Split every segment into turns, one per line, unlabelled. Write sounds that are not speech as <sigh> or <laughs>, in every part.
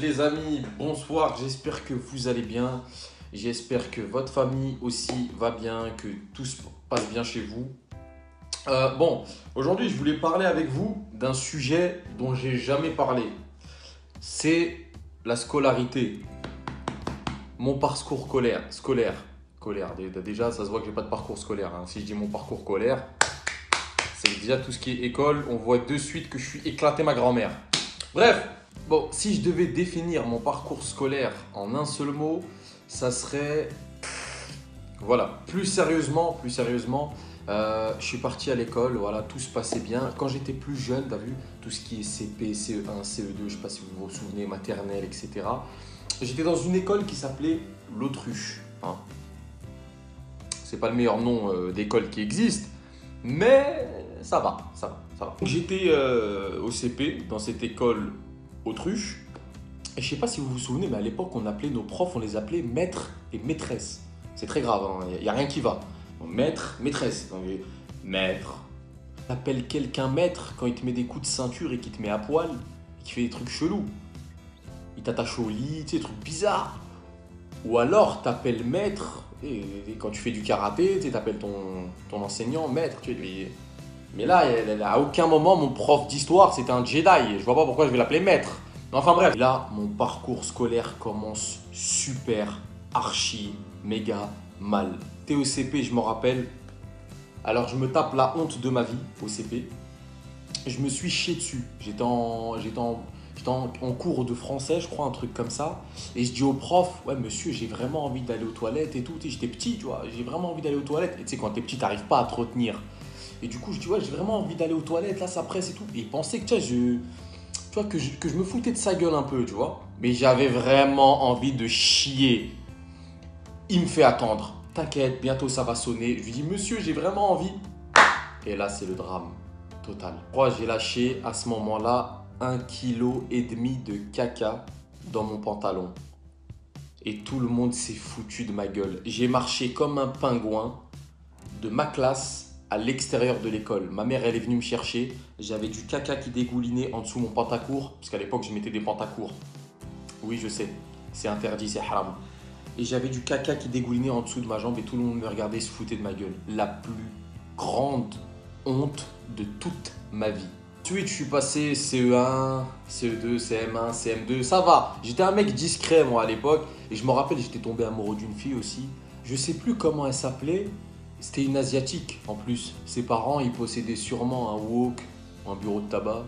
les amis, bonsoir, j'espère que vous allez bien. J'espère que votre famille aussi va bien, que tout se passe bien chez vous. Euh, bon, aujourd'hui je voulais parler avec vous d'un sujet dont j'ai jamais parlé. C'est la scolarité. Mon parcours scolaire. Scolaire. Déjà, ça se voit que j'ai pas de parcours scolaire. hein. Si je dis mon parcours scolaire, c'est déjà tout ce qui est école. On voit de suite que je suis éclaté ma grand-mère. Bref, bon, si je devais définir mon parcours scolaire en un seul mot, ça serait. Voilà, plus sérieusement, plus sérieusement, euh, je suis parti à l'école, voilà, tout se passait bien. Quand j'étais plus jeune, t'as vu, tout ce qui est CP, CE1, CE2, je sais pas si vous vous souvenez, maternelle, etc. J'étais dans une école qui s'appelait l'Autruche. Hein. C'est pas le meilleur nom euh, d'école qui existe, mais ça va, ça va, ça va. J'étais euh, au CP, dans cette école Autruche. Et je sais pas si vous vous souvenez, mais à l'époque, on appelait nos profs, on les appelait maîtres et maîtresses. C'est très grave, il n'y a, rien qui va. Donc, maître, maîtresse. Maître. T'appelles quelqu'un maître quand il te met des coups de ceinture et qu'il te met à poil, et qu'il fait des trucs chelous. Il t'attache au lit, tu sais, des trucs bizarres. Ou alors, t'appelles maître, et, quand tu fais du karaté, tu t'appelles ton, ton enseignant maître. Tu sais, mais, mais là, à aucun moment, mon prof d'histoire, c'était un Jedi. Je vois pas pourquoi je vais l'appeler maître. Enfin bref. Là, mon parcours scolaire commence super, archi, méga mal. T'es au CP, je m'en rappelle. Alors je me tape la honte de ma vie au CP. Je me suis chié dessus. J'étais en, en, cours de français, je crois, un truc comme ça. Et je dis au prof, ouais monsieur, j'ai vraiment envie d'aller aux toilettes et tout. J'étais petit, tu vois, j'ai vraiment envie d'aller aux toilettes. Et tu sais, quand t'es petit, t'arrives pas à te retenir. Et du coup, je dis, ouais, j'ai vraiment envie d'aller aux toilettes, là, ça presse et tout. Et il pensait que, tu je, vois, que je, que je me foutais de sa gueule un peu, tu vois. Mais j'avais vraiment envie de chier. Il me fait attendre. T'inquiète, bientôt ça va sonner. Je lui dis, monsieur, j'ai vraiment envie. Et là, c'est le drame total. Moi, j'ai lâché à ce moment-là un kilo et demi de caca dans mon pantalon. Et tout le monde s'est foutu de ma gueule. J'ai marché comme un pingouin de ma classe à l'extérieur de l'école. Ma mère, elle est venue me chercher. J'avais du caca qui dégoulinait en dessous de mon pantacourt. Parce qu'à l'époque, je mettais des pantacourts. Oui, je sais. C'est interdit, c'est haram. Et j'avais du caca qui dégoulinait en dessous de ma jambe et tout le monde me regardait se foutait de ma gueule. La plus grande honte de toute ma vie. Ensuite, je suis passé E CE1, CE2, CM1, CM2, ça va. J'étais un mec discret, moi, à l'époque. Et je me rappelle, j'étais tombé amoureux d'une fille aussi. Je sais plus comment elle s'appelait. C'était une asiatique, en plus. Ses parents, ils possédaient sûrement un wok un bureau de tabac.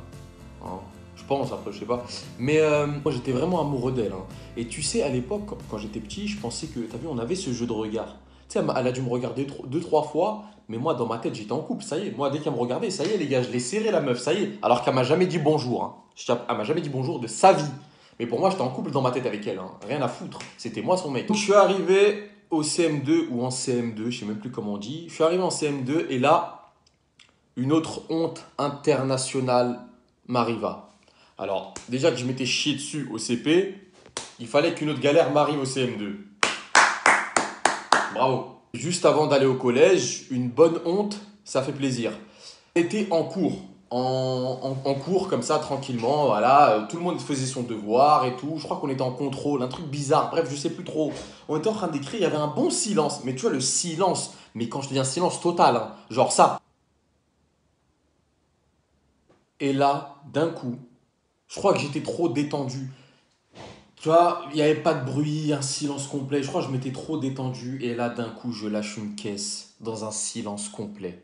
Hein. Je pense, après, je sais pas. Mais euh, moi, j'étais vraiment amoureux d'elle. hein. Et tu sais, à l'époque, quand- j'étais petit, je pensais que, t'as vu, on avait ce jeu de regard. Tu sais, elle a dû me regarder deux, trois fois, mais moi, dans ma tête, j'étais en couple, ça y est. Moi, dès qu'elle me regardait, ça y est, les gars, je l'ai serré la meuf, ça y est. Alors qu'elle m'a jamais dit bonjour. Hein. Elle m'a jamais dit bonjour de sa vie. Mais pour moi, j'étais en couple dans ma tête avec elle. hein. Rien à foutre. C'était moi son mec. Donc, je suis arrivé au CM2 ou en CM2, je sais même plus comment on dit. Je suis arrivé en CM2 et là, une autre honte internationale m'arriva. Alors, déjà que je m'étais chié dessus au CP, il fallait qu'une autre galère m'arrive au CM2. Bravo. Juste avant d'aller au collège, une bonne honte, ça fait plaisir. J'étais en cours, en, en- cours comme ça, tranquillement, voilà, euh, tout le monde faisait son devoir et tout. Je crois qu'on était en contrôle, un truc bizarre, bref, je sais plus trop. On était en train d'écrire, il y avait un bon silence, mais tu vois, le silence, mais quand je dis un silence total, hein, genre ça. Et là, d'un coup, je crois que j'étais trop détendu. Tu vois, il n'y avait pas de bruit, un silence complet. Je crois que je m'étais trop détendu. Et là, d'un coup, je lâche une caisse dans un silence complet.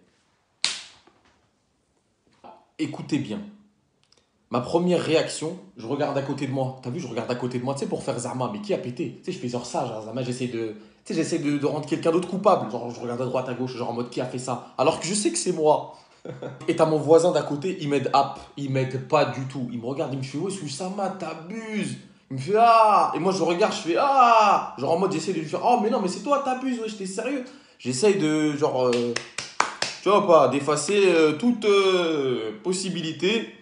Écoutez bien. Ma première réaction, je regarde à côté de moi. T'as vu, je regarde à côté de moi, tu sais, pour faire Zarma. Mais qui a pété? Tu sais, je fais genre ça, genre Zarma, j'essaie de. Tu sais, j'essaie de, de rendre quelqu'un d'autre coupable. Genre, je regarde à droite, à gauche, genre en mode qui a fait ça? Alors que je sais que c'est moi. <laughs> Et t'as mon voisin d'à côté, il m'aide up. Il m'aide pas du tout. Il me regarde, il me fait, ouais, Sama, t'abuses. Il me fait, ah. Et moi, je regarde, je fais, ah. Genre en mode, j'essaie de lui faire, oh, mais non, mais c'est toi, t'abuses, ouais, j'étais sérieux? J'essaye de, genre, euh, tu vois pas, d'effacer euh, toute euh, possibilité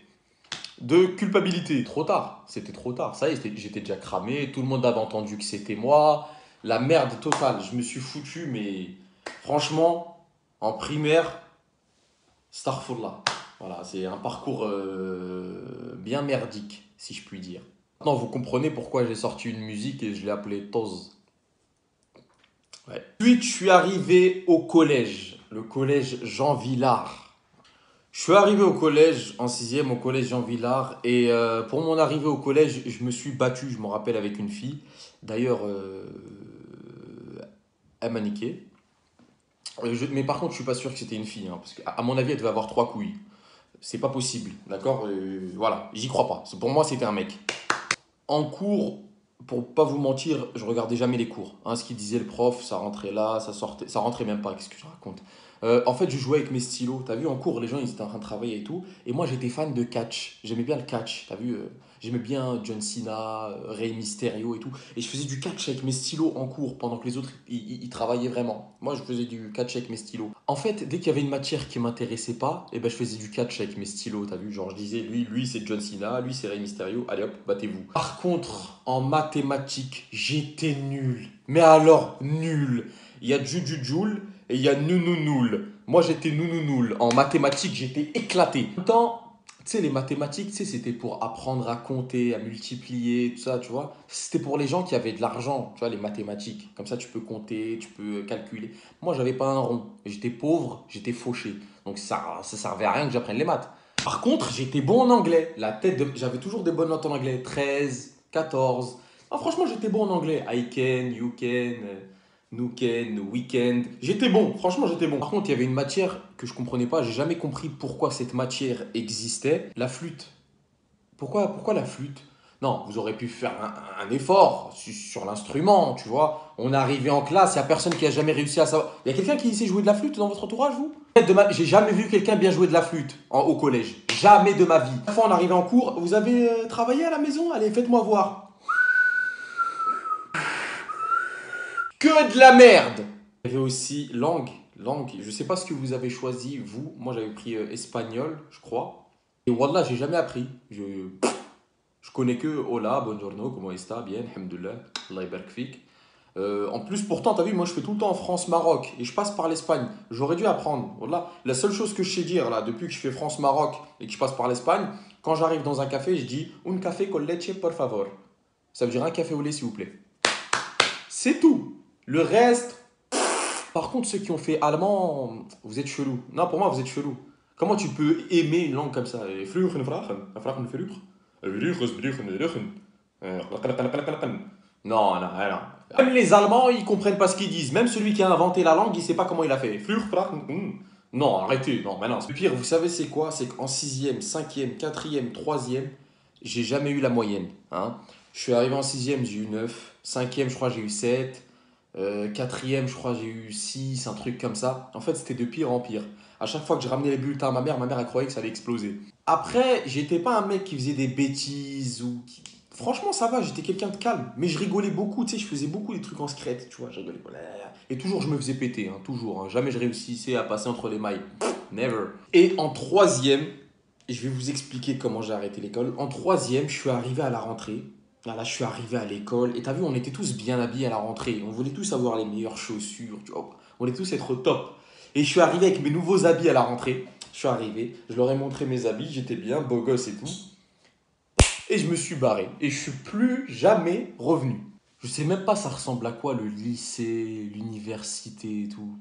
de culpabilité. Trop tard, c'était trop tard. Ça y est, j'étais- déjà cramé, tout le monde avait entendu que c'était moi. La merde totale, je me suis foutu, mais franchement, en primaire, Starfullah. Voilà, c'est un parcours euh, bien merdique, si je puis dire. Maintenant, vous comprenez pourquoi j'ai sorti une musique et je l'ai appelée Toz. Ensuite, je suis arrivé au collège, le collège Jean Villard. Je suis arrivé au collège en sixième, au collège Jean Villard. Et euh, pour mon arrivée au collège, je me suis battu, je me rappelle, avec une fille. D'ailleurs, euh, elle m'a niqué. Euh, mais par contre, je suis pas sûr que c'était une fille. Hein, parce qu'à mon avis, elle devait avoir trois couilles. C'est pas possible, d'accord? Voilà, j'y crois pas. Pour moi, c'était un mec. En cours, pour pas vous mentir, je regardais jamais les cours. Hein, ce qu'il disait le prof, ça rentrait là, ça sortait, ça rentrait même pas. Qu'est-ce que je raconte? Euh, En fait, je jouais avec mes stylos. T'as vu en cours, les gens ils étaient en train de travailler et tout. Et moi, j'étais fan de catch. J'aimais bien le catch. T'as vu euh, J'aimais bien John Cena, euh, Rey Mysterio et tout. Et je faisais du catch avec mes stylos en cours pendant que les autres ils, travaillaient vraiment. Moi, je faisais du catch avec mes stylos. En fait, dès qu'il y avait une matière qui m'intéressait pas, eh ben je faisais du catch avec mes stylos. T'as vu Genre, je disais lui, lui c'est John Cena, lui c'est Rey Mysterio. Allez hop, battez-vous. Par contre, en mathématiques, j'étais nul. Mais alors nul. Il y a Jujujul et il y a Nounounoul. Moi, j'étais Nounounoul. En mathématiques, j'étais éclaté. Pourtant, tu sais, les mathématiques, c'était pour apprendre à compter, à multiplier, tout ça, tu vois. C'était pour les gens qui avaient de l'argent, tu vois, les mathématiques. Comme ça, tu peux compter, tu peux calculer. Moi, j'avais pas un rond. J'étais pauvre, j'étais fauché. Donc, ça, ça servait à rien que j'apprenne les maths. Par contre, j'étais bon en anglais. La tête. J'avais toujours des bonnes notes en anglais. 13, 14. Ah, franchement, j'étais bon en anglais. I can, you can. Euh, Nooken, Weekend. J'étais bon, franchement j'étais bon. Par contre, il y avait une matière que je comprenais pas, j'ai jamais compris pourquoi cette matière existait. La flûte. Pourquoi, pourquoi la flûte? Non, vous aurez pu faire un, effort sur, l'instrument, tu vois. On est arrivé en classe, il n'y a personne qui a jamais réussi à savoir. Il y a quelqu'un qui sait jouer de la flûte dans votre entourage, vous? J'ai jamais vu quelqu'un bien jouer de la flûte au collège. Jamais de ma vie. Une fois on arrivait en cours, vous avez euh, travaillé à la maison? Allez, faites-moi voir. Que de la merde Il y avait aussi langue. Langue. Je sais pas ce que vous avez choisi, vous. Moi, j'avais pris euh, espagnol, je crois. Et voilà, j'ai jamais appris. Je, je connais que hola, buongiorno, comment está, bien, alhamdoulilah, Allah euh, en plus, pourtant, tu as vu, moi je fais tout le temps en France-Maroc et je passe par l'Espagne. J'aurais dû apprendre. Voilà. La seule chose que je sais dire là, depuis que je fais France-Maroc et que je passe par l'Espagne, quand j'arrive dans un café, je dis un café con leche, por favor. Ça veut dire un café au lait, s'il vous plaît. C'est tout. Le reste, par contre, ceux qui ont fait allemand, vous êtes chelou. Non, pour moi, vous êtes chelou. Comment tu peux aimer une langue comme ça? Non, non, non. Même les Allemands, ils comprennent pas ce qu'ils disent. Même celui qui a inventé la langue, il sait pas comment il a fait. Non, arrêtez. Non, mais non. Le pire, vous savez, c'est quoi? C'est qu'en 6e, 5e, 4e, 3e, j'ai jamais eu la moyenne. Hein. Je suis arrivé en 6e, j'ai eu 9. 5e, je crois, j'ai eu 7. Euh, quatrième, je crois, j'ai eu 6, un truc comme ça. En fait, c'était de pire en pire. À chaque fois que je ramenais les bulletins à ma mère, ma mère, elle croyait que ça allait exploser. Après, j'étais pas un mec qui faisait des bêtises ou Franchement, ça va, j'étais quelqu'un de calme. Mais je rigolais beaucoup, tu sais, je faisais beaucoup des trucs en secret, tu vois, je rigolais. Et toujours, je me faisais péter, hein, toujours. Hein. Jamais je réussissais à passer entre les mailles. Never. Et en troisième, je vais vous expliquer comment j'ai arrêté l'école. En troisième, je suis arrivé à la rentrée. Là, je suis arrivé à l'école et t'as vu, on était tous bien habillés à la rentrée. On voulait tous avoir les meilleures chaussures, tu vois. On voulait tous être top. Et je suis arrivé avec mes nouveaux habits à la rentrée. Je suis arrivé, je leur ai montré mes habits, j'étais bien, beau gosse et tout. Et je me suis barré. Et je suis plus jamais revenu. Je sais même pas ça ressemble à quoi le lycée, l'université et tout.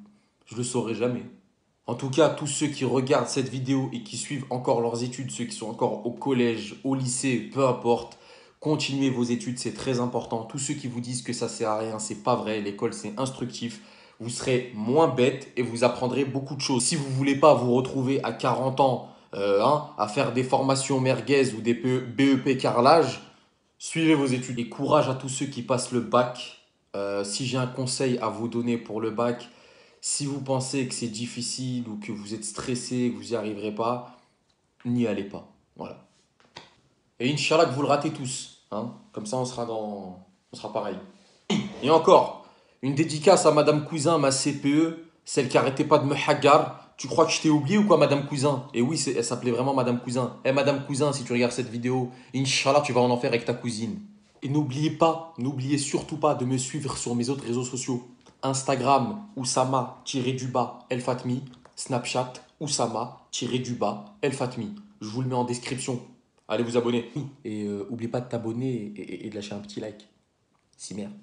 Je le saurai jamais. En tout cas, tous ceux qui regardent cette vidéo et qui suivent encore leurs études, ceux qui sont encore au collège, au lycée, peu importe, Continuez vos études, c'est très important. Tous ceux qui vous disent que ça sert à rien, c'est pas vrai. L'école, c'est instructif. Vous serez moins bête et vous apprendrez beaucoup de choses. Si vous voulez pas vous retrouver à 40 ans euh, hein, à faire des formations merguez ou des BEP carrelage, suivez vos études. Et courage à tous ceux qui passent le bac. Euh, si j'ai un conseil à vous donner pour le bac, si vous pensez que c'est difficile ou que vous êtes stressé, que vous n'y arriverez pas, n'y allez pas. Voilà. Et Inch'Allah que vous le ratez tous. Hein Comme ça, on sera, dans... on sera pareil. Et encore, une dédicace à Madame Cousin, ma CPE, celle qui arrêtait pas de me hagar. Tu crois que je t'ai oublié ou quoi, Madame Cousin? Et oui, elle s'appelait vraiment Madame Cousin. Eh, Madame Cousin, si tu regardes cette vidéo, Inch'Allah, tu vas en enfer avec ta cousine. Et n'oubliez pas, n'oubliez surtout pas de me suivre sur mes autres réseaux sociaux. Instagram, Oussama-du-bas, Elfatmi. Snapchat, Oussama-du-bas, Elfatmi. Je vous le mets en description. Allez vous abonner.
Et euh, oublie pas de t'abonner et, et- et de lâcher un petit like. Si merde.